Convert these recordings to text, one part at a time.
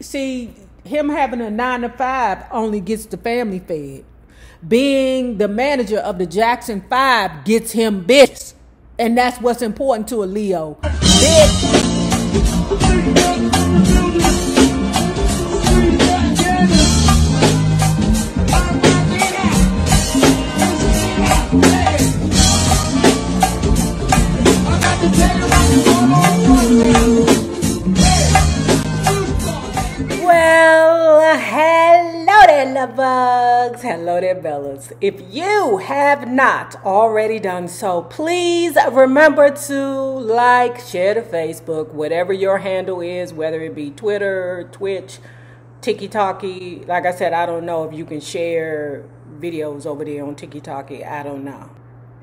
see, him having a nine to five only gets the family fed. Being the manager of the Jackson Five gets him bitch. And that's what's important to a Leo. Bugs. Hello there, Bellas. If you have not already done so, please remember to like, share to Facebook, whatever your handle is, whether it be Twitter, Twitch, TikTok. Like I said, I don't know if you can share videos over there on TikTok. I don't know.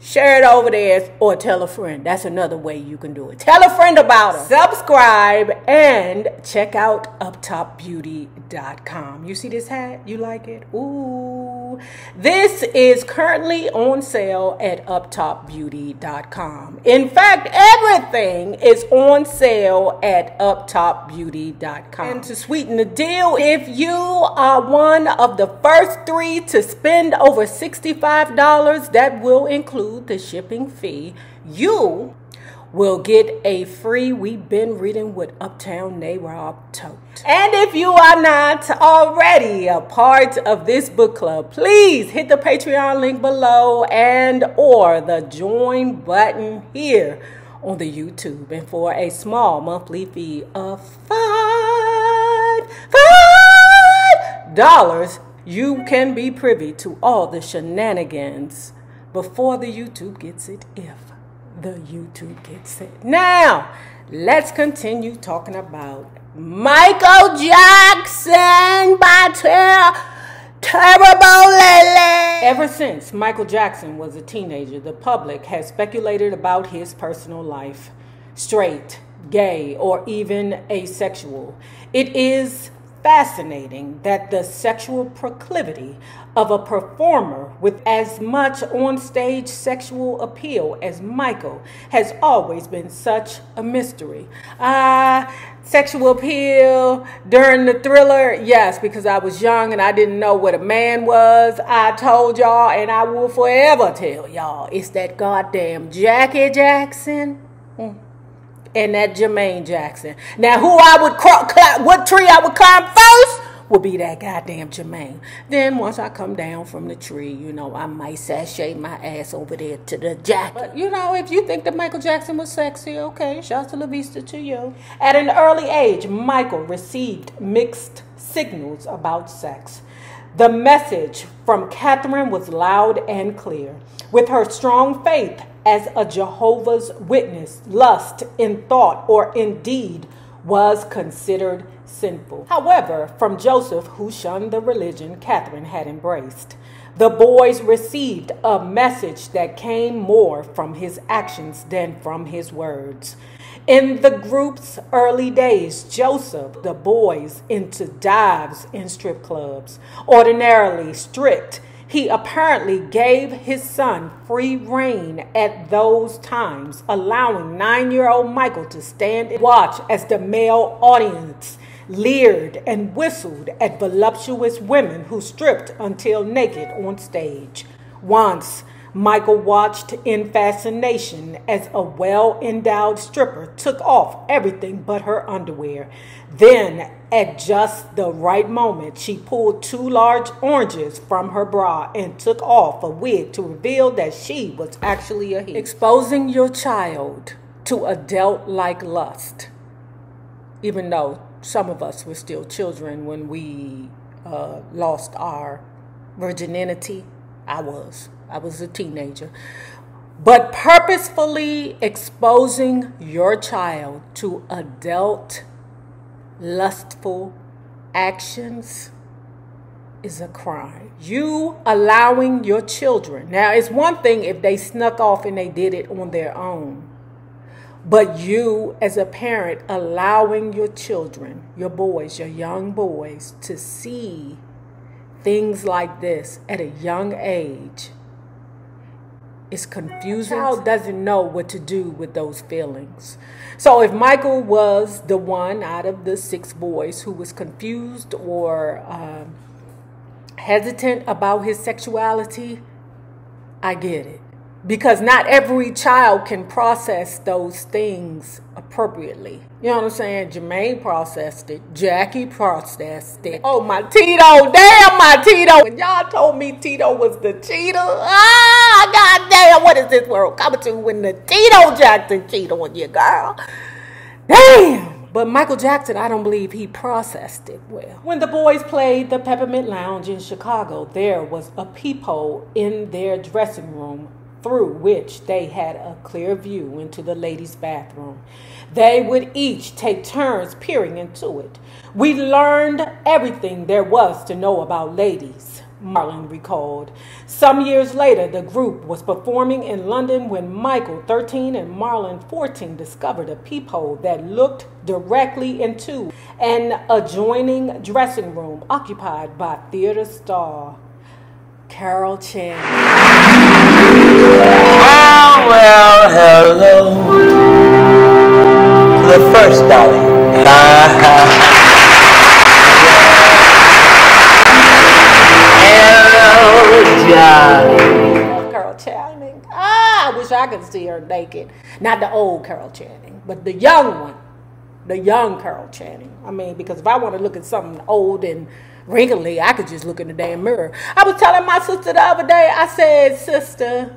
Share it over there or tell a friend. That's another way you can do it. Tell a friend about it. Subscribe and check out uptopbeauty.com. You see this hat? You like it? Ooh. This is currently on sale at uptopbeauty.com. In fact, everything is on sale at uptopbeauty.com. And to sweeten the deal, if you are one of the first three to spend over $65, that will include the shipping fee, you will get a free We've Been Reading with Uptown Nay Rob tote. And if you are not already a part of this book club, please hit the Patreon link below and or the join button here on the YouTube. And for a small monthly fee of five, five dollars, you can be privy to all the shenanigans before the YouTube gets it, if the YouTube gets it. Now, let's continue talking about Michael Jackson by Ter- Taraborrelli. Ever since Michael Jackson was a teenager, the public has speculated about his personal life straight, gay, or even asexual. It is fascinating that the sexual proclivity of a performer with as much on-stage sexual appeal as Michael has always been such a mystery. Ah, uh, sexual appeal during the thriller, yes, because I was young and I didn't know what a man was. I told y'all, and I will forever tell y'all, it's that goddamn Jackie Jackson. Mm and that Jermaine Jackson. Now, who I would climb, what tree I would climb first would be that goddamn Jermaine. Then once I come down from the tree, you know, I might sashay my ass over there to the jacket. But, you know, if you think that Michael Jackson was sexy, okay, shouts to La Vista to you. At an early age, Michael received mixed signals about sex. The message from Catherine was loud and clear. With her strong faith as a Jehovah's Witness, lust in thought or in deed was considered sinful. However, from Joseph, who shunned the religion Catherine had embraced, the boys received a message that came more from his actions than from his words. In the group's early days, Joseph, the boys, into dives in strip clubs, ordinarily strict he apparently gave his son free rein at those times, allowing nine year old Michael to stand and watch as the male audience leered and whistled at voluptuous women who stripped until naked on stage. Once, Michael watched in fascination as a well endowed stripper took off everything but her underwear. Then, at just the right moment, she pulled two large oranges from her bra and took off a wig to reveal that she was actually a he. Exposing your child to adult like lust, even though some of us were still children when we uh, lost our virginity. I was. I was a teenager. But purposefully exposing your child to adult lustful actions is a crime. You allowing your children. Now, it's one thing if they snuck off and they did it on their own. But you, as a parent, allowing your children, your boys, your young boys, to see things like this at a young age is confusing. Child doesn't know what to do with those feelings. So if Michael was the one out of the six boys who was confused or um, hesitant about his sexuality, I get it because not every child can process those things appropriately. You know what I'm saying? Jermaine processed it. Jackie processed it. Oh, my Tito. Damn, my Tito. When y'all told me Tito was the cheater, ah, goddamn, what is this world coming to when the Tito Jackson cheated on you, girl? Damn. But Michael Jackson, I don't believe he processed it well. When the boys played the Peppermint Lounge in Chicago, there was a peephole in their dressing room through which they had a clear view into the ladies' bathroom. They would each take turns peering into it. We learned everything there was to know about ladies, Marlon recalled. Some years later, the group was performing in London when Michael, 13, and Marlon, 14, discovered a peephole that looked directly into an adjoining dressing room occupied by theater star Carol Chan. Well, well, hello. The first ha. Hello, Johnny. Carol Channing. Ah, I wish I could see her naked. Not the old Carol Channing, but the young one. The young Carol Channing. I mean, because if I want to look at something old and wrinkly, I could just look in the damn mirror. I was telling my sister the other day, I said, Sister,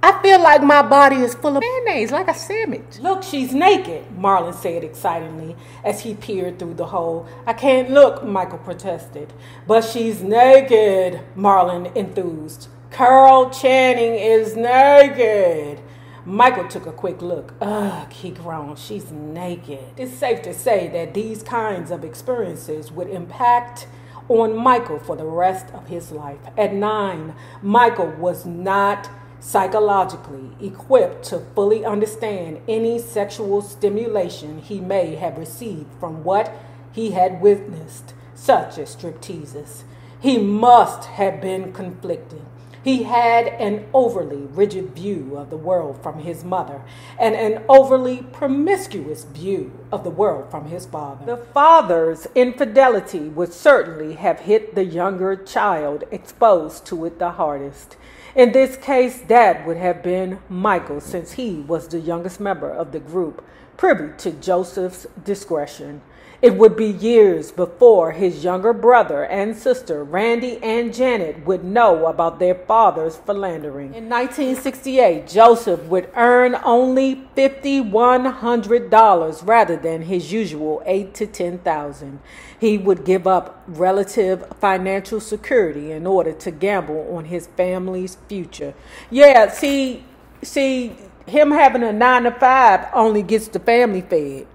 I feel like my body is full of mayonnaise, like a sandwich. Look, she's naked, Marlon said excitedly as he peered through the hole. I can't look, Michael protested. But she's naked, Marlon enthused. Carol Channing is naked. Michael took a quick look. Ugh, he groaned. She's naked. It's safe to say that these kinds of experiences would impact on Michael for the rest of his life. At nine, Michael was not psychologically equipped to fully understand any sexual stimulation he may have received from what he had witnessed, such as stripteases. He must have been conflicted. He had an overly rigid view of the world from his mother and an overly promiscuous view of the world from his father. The father's infidelity would certainly have hit the younger child exposed to it the hardest. In this case, that would have been Michael, since he was the youngest member of the group, privy to Joseph's discretion. It would be years before his younger brother and sister, Randy and Janet, would know about their father's philandering. In 1968, Joseph would earn only $5,100 rather than his usual eight to 10000 He would give up relative financial security in order to gamble on his family's future. Yeah, see, see, him having a nine to five only gets the family fed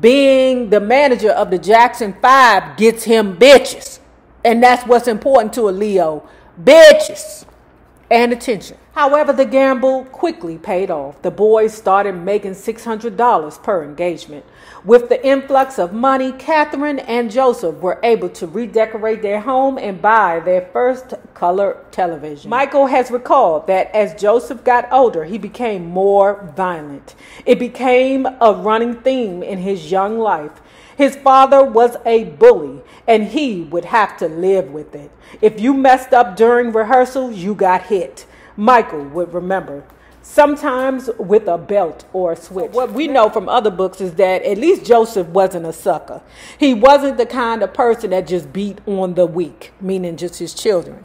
being the manager of the Jackson Five gets him bitches. And that's what's important to a Leo bitches and attention. However, the gamble quickly paid off. The boys started making $600 per engagement. With the influx of money, Catherine and Joseph were able to redecorate their home and buy their first color television. Michael has recalled that as Joseph got older, he became more violent. It became a running theme in his young life. His father was a bully, and he would have to live with it. If you messed up during rehearsal, you got hit. Michael would remember. Sometimes with a belt or a switch. What we know from other books is that at least Joseph wasn't a sucker. He wasn't the kind of person that just beat on the weak, meaning just his children.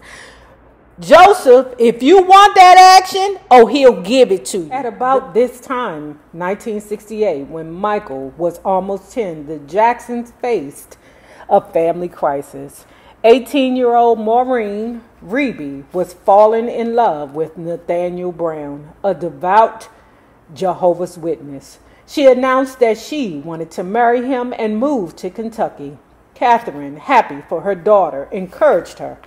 Joseph, if you want that action, oh, he'll give it to you. At about this time, 1968, when Michael was almost 10, the Jacksons faced a family crisis. 18 year old Maureen Rebbie was falling in love with Nathaniel Brown, a devout Jehovah's Witness. She announced that she wanted to marry him and move to Kentucky. Catherine, happy for her daughter, encouraged her.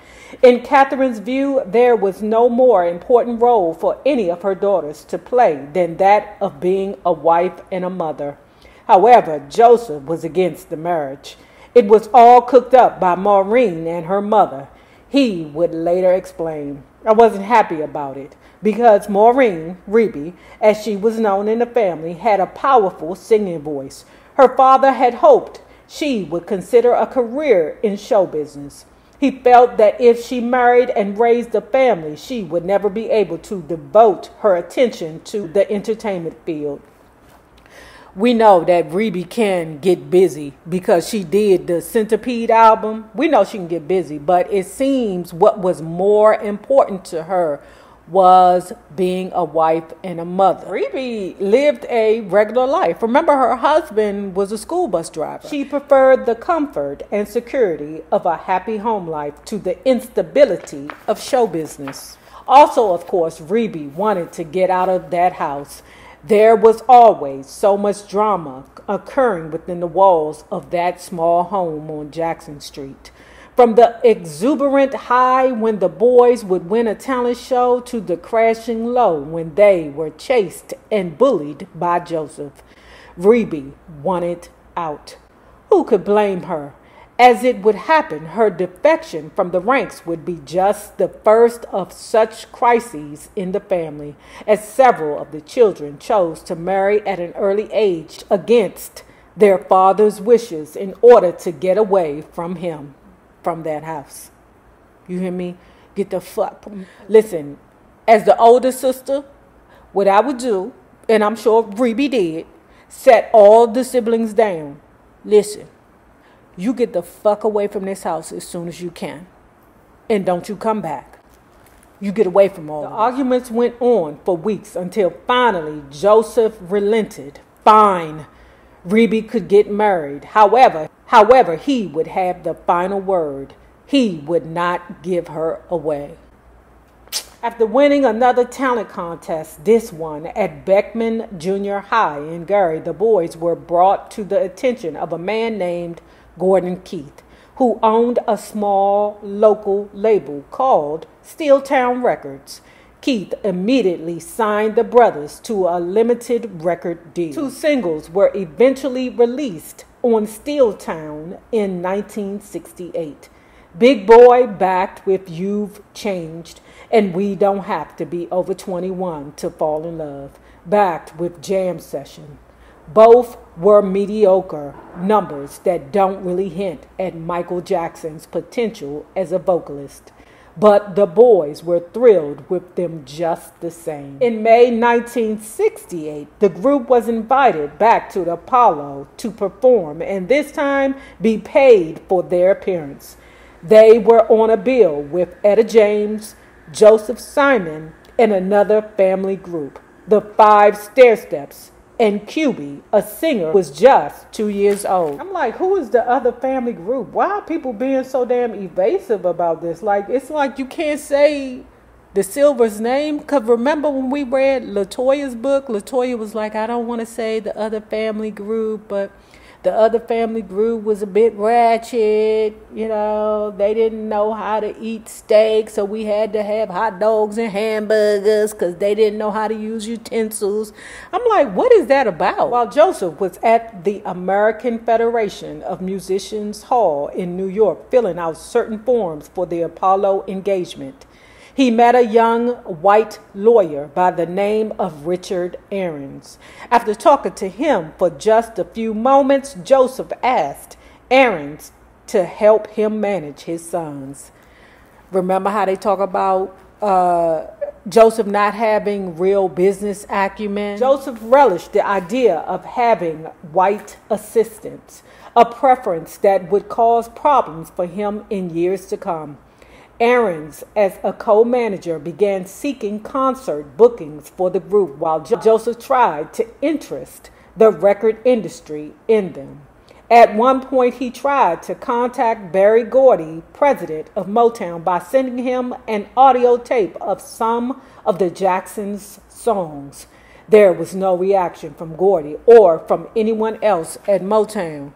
In Catherine's view, there was no more important role for any of her daughters to play than that of being a wife and a mother. However, Joseph was against the marriage. It was all cooked up by Maureen and her mother. He would later explain. I wasn't happy about it because Maureen Rebbie, as she was known in the family, had a powerful singing voice. Her father had hoped she would consider a career in show business. He felt that if she married and raised a family, she would never be able to devote her attention to the entertainment field. We know that Rebbie can get busy because she did the Centipede album. We know she can get busy, but it seems what was more important to her was being a wife and a mother. Rebbie lived a regular life. Remember, her husband was a school bus driver. She preferred the comfort and security of a happy home life to the instability of show business. Also, of course, Rebbie wanted to get out of that house. There was always so much drama occurring within the walls of that small home on Jackson Street. From the exuberant high when the boys would win a talent show to the crashing low when they were chased and bullied by Joseph. Rebbie wanted out. Who could blame her? As it would happen, her defection from the ranks would be just the first of such crises in the family, as several of the children chose to marry at an early age against their father's wishes in order to get away from him from that house. You hear me? Get the fuck. Listen, as the older sister, what I would do, and I'm sure Rebbie did, set all the siblings down. Listen, you get the fuck away from this house as soon as you can. And don't you come back. You get away from all. The arguments went on for weeks until finally Joseph relented. Fine. Rebbie could get married. However, However, he would have the final word. He would not give her away. After winning another talent contest, this one at Beckman Junior High in Gary, the boys were brought to the attention of a man named Gordon Keith, who owned a small local label called Steeltown Records. Keith immediately signed the brothers to a limited record deal. Two singles were eventually released on Steeltown in 1968. Big Boy backed with You've Changed and We Don't Have to Be Over 21 to Fall in Love, backed with Jam Session. Both were mediocre numbers that don't really hint at Michael Jackson's potential as a vocalist but the boys were thrilled with them just the same. In May 1968, the group was invited back to the Apollo to perform and this time be paid for their appearance. They were on a bill with Etta James, Joseph Simon, and another family group, the Five Stairsteps and Cubie, a singer, was just two years old. I'm like, who is the other family group? Why are people being so damn evasive about this? Like, it's like you can't say the Sylvers' name. Because remember when we read Latoya's book, Latoya was like, I don't want to say the other family group, but the other family group was a bit ratchet. You know, they didn't know how to eat steak, so we had to have hot dogs and hamburgers because they didn't know how to use utensils. I'm like, what is that about? While Joseph was at the American Federation of Musicians Hall in New York filling out certain forms for the Apollo engagement, he met a young white lawyer by the name of Richard Arons. After talking to him for just a few moments, Joseph asked Arons to help him manage his sons. Remember how they talk about uh, Joseph not having real business acumen? Joseph relished the idea of having white assistants, a preference that would cause problems for him in years to come. Arons, as a co manager, began seeking concert bookings for the group while Joseph tried to interest the record industry in them. At one point, he tried to contact Berry Gordy, president of Motown, by sending him an audio tape of some of the Jacksons' songs. There was no reaction from Gordy or from anyone else at Motown.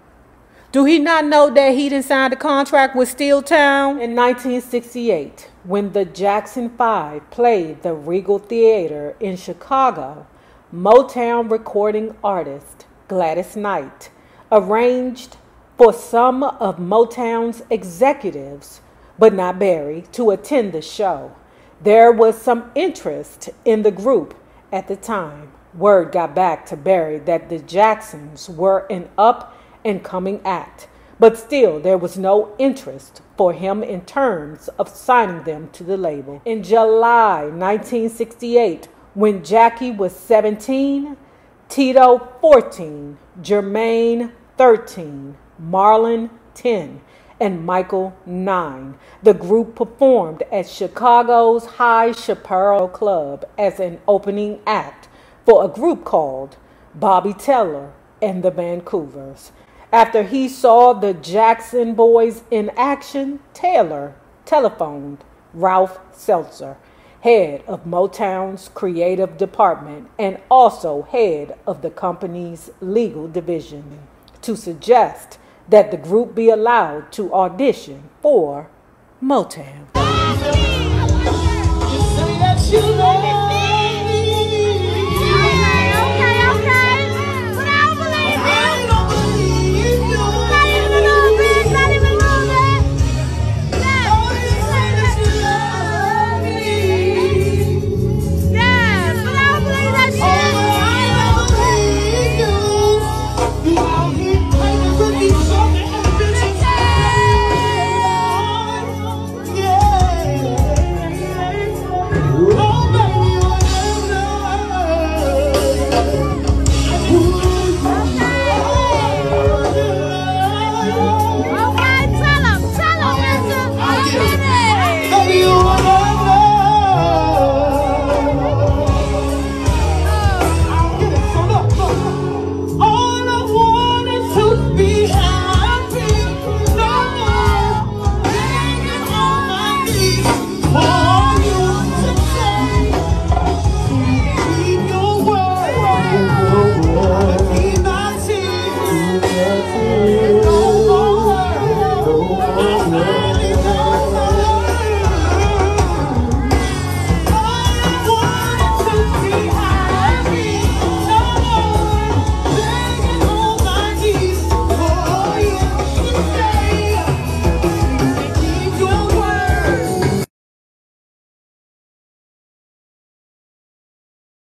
Do he not know that he didn't sign a contract with Steel Town In 1968, when the Jackson Five played the Regal Theater in Chicago, Motown recording artist Gladys Knight arranged for some of Motown's executives, but not Berry, to attend the show. There was some interest in the group at the time. Word got back to Berry that the Jacksons were an up and coming act, but still there was no interest for him in terms of signing them to the label. In July 1968, when Jackie was 17, Tito 14, Jermaine 13, Marlon 10, and Michael 9. The group performed at Chicago's High Chaparral Club as an opening act for a group called Bobby Taylor and the Vancouvers. After he saw the Jackson boys in action, Taylor telephoned Ralph Seltzer, head of Motown's creative department and also head of the company's legal division, to suggest that the group be allowed to audition for Motown.